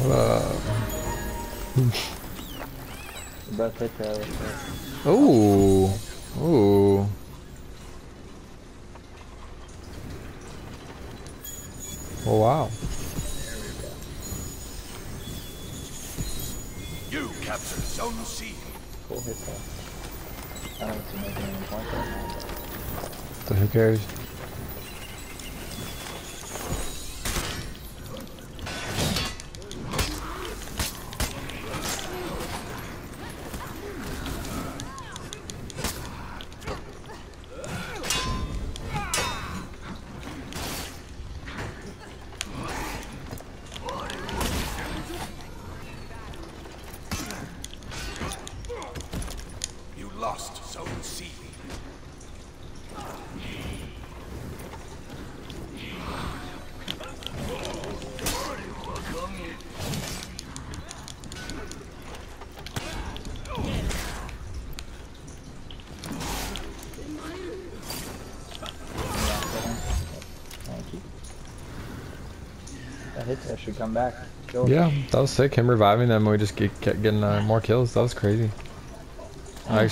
What up? Both. Ooh. Ooh. Oh wow. You captured Zone C. Cool hit there. I don't know if making any point there. So who cares? Lost Zone C. Thank you. That hit should come back. Kill it. Yeah, that was sick. Him reviving them, we just get, kept getting uh, more kills. That was crazy. I actually